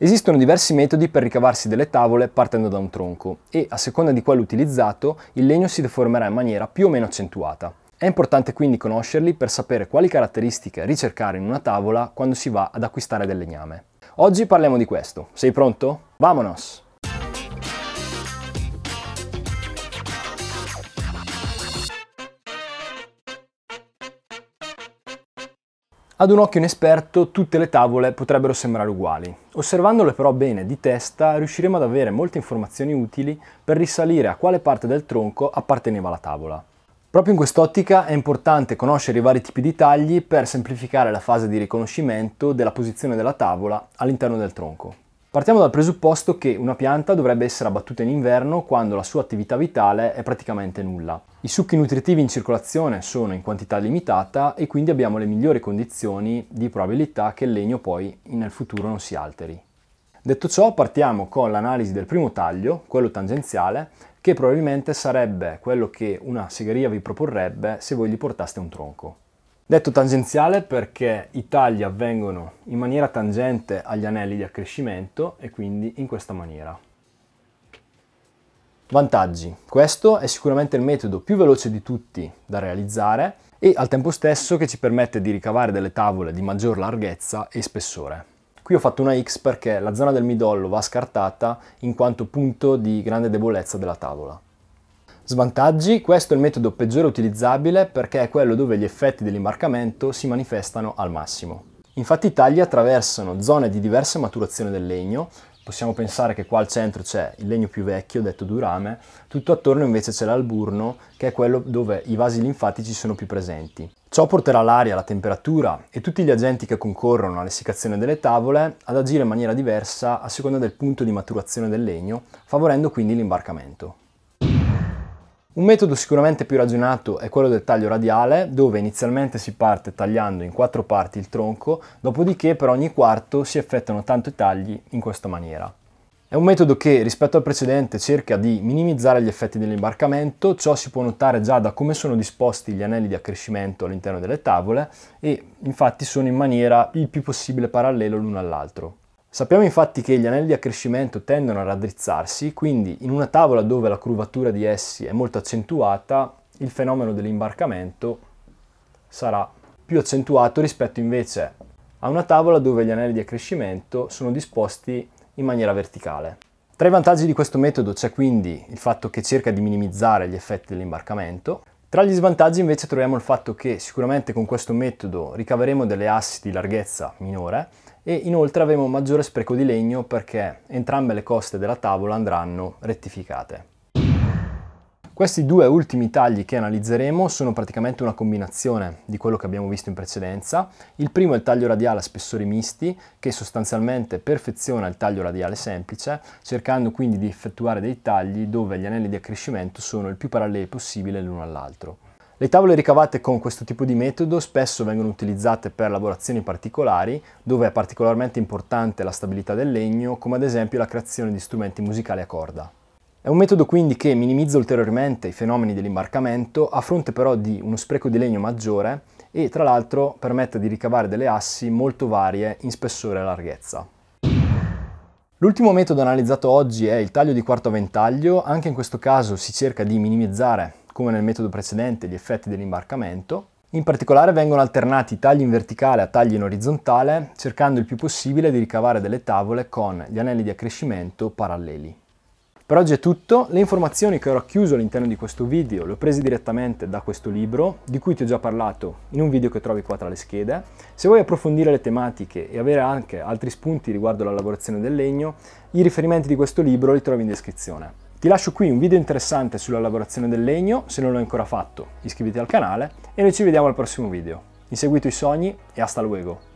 Esistono diversi metodi per ricavarsi delle tavole partendo da un tronco e, a seconda di quello utilizzato, il legno si deformerà in maniera più o meno accentuata. È importante quindi conoscerli per sapere quali caratteristiche ricercare in una tavola quando si va ad acquistare del legname. Oggi parliamo di questo. Sei pronto? Vamonos! Ad un occhio inesperto tutte le tavole potrebbero sembrare uguali. Osservandole però bene di testa riusciremo ad avere molte informazioni utili per risalire a quale parte del tronco apparteneva la tavola. Proprio in quest'ottica è importante conoscere i vari tipi di tagli per semplificare la fase di riconoscimento della posizione della tavola all'interno del tronco. Partiamo dal presupposto che una pianta dovrebbe essere abbattuta in inverno quando la sua attività vitale è praticamente nulla. I succhi nutritivi in circolazione sono in quantità limitata e quindi abbiamo le migliori condizioni di probabilità che il legno poi nel futuro non si alteri. Detto ciò partiamo con l'analisi del primo taglio, quello tangenziale, che probabilmente sarebbe quello che una segheria vi proporrebbe se voi gli portaste un tronco. Detto tangenziale perché i tagli avvengono in maniera tangente agli anelli di accrescimento e quindi in questa maniera. Vantaggi. Questo è sicuramente il metodo più veloce di tutti da realizzare e al tempo stesso che ci permette di ricavare delle tavole di maggior larghezza e spessore. Qui ho fatto una X perché la zona del midollo va scartata in quanto punto di grande debolezza della tavola. Svantaggi, questo è il metodo peggiore utilizzabile perché è quello dove gli effetti dell'imbarcamento si manifestano al massimo. Infatti i tagli attraversano zone di diversa maturazione del legno, possiamo pensare che qua al centro c'è il legno più vecchio, detto durame, tutto attorno invece c'è l'alburno, che è quello dove i vasi linfatici sono più presenti. Ciò porterà l'aria, la temperatura e tutti gli agenti che concorrono all'essiccazione delle tavole ad agire in maniera diversa a seconda del punto di maturazione del legno, favorendo quindi l'imbarcamento. Un metodo sicuramente più ragionato è quello del taglio radiale, dove inizialmente si parte tagliando in quattro parti il tronco, dopodiché per ogni quarto si effettuano tanti tagli in questa maniera. È un metodo che rispetto al precedente cerca di minimizzare gli effetti dell'imbarcamento, ciò si può notare già da come sono disposti gli anelli di accrescimento all'interno delle tavole e infatti sono in maniera il più possibile parallelo l'uno all'altro. Sappiamo infatti che gli anelli di accrescimento tendono a raddrizzarsi, quindi in una tavola dove la curvatura di essi è molto accentuata, il fenomeno dell'imbarcamento sarà più accentuato rispetto invece a una tavola dove gli anelli di accrescimento sono disposti in maniera verticale. Tra i vantaggi di questo metodo c'è quindi il fatto che cerca di minimizzare gli effetti dell'imbarcamento. Tra gli svantaggi invece troviamo il fatto che sicuramente con questo metodo ricaveremo delle assi di larghezza minore e inoltre avremo un maggiore spreco di legno perché entrambe le coste della tavola andranno rettificate. Questi due ultimi tagli che analizzeremo sono praticamente una combinazione di quello che abbiamo visto in precedenza. Il primo è il taglio radiale a spessori misti che sostanzialmente perfeziona il taglio radiale semplice cercando quindi di effettuare dei tagli dove gli anelli di accrescimento sono il più paralleli possibile l'uno all'altro. Le tavole ricavate con questo tipo di metodo spesso vengono utilizzate per lavorazioni particolari, dove è particolarmente importante la stabilità del legno, come ad esempio la creazione di strumenti musicali a corda. È un metodo quindi che minimizza ulteriormente i fenomeni dell'imbarcamento, a fronte però di uno spreco di legno maggiore e tra l'altro permette di ricavare delle assi molto varie in spessore e larghezza. L'ultimo metodo analizzato oggi è il taglio di quarto a ventaglio, anche in questo caso si cerca di minimizzare come nel metodo precedente, gli effetti dell'imbarcamento. In particolare vengono alternati tagli in verticale a tagli in orizzontale, cercando il più possibile di ricavare delle tavole con gli anelli di accrescimento paralleli. Per oggi è tutto, le informazioni che ho racchiuso all'interno di questo video le ho prese direttamente da questo libro, di cui ti ho già parlato in un video che trovi qua tra le schede. Se vuoi approfondire le tematiche e avere anche altri spunti riguardo la lavorazione del legno, i riferimenti di questo libro li trovi in descrizione. Ti lascio qui un video interessante sulla lavorazione del legno, se non l'hai ancora fatto iscriviti al canale e noi ci vediamo al prossimo video. Inseguito i sogni e hasta luego!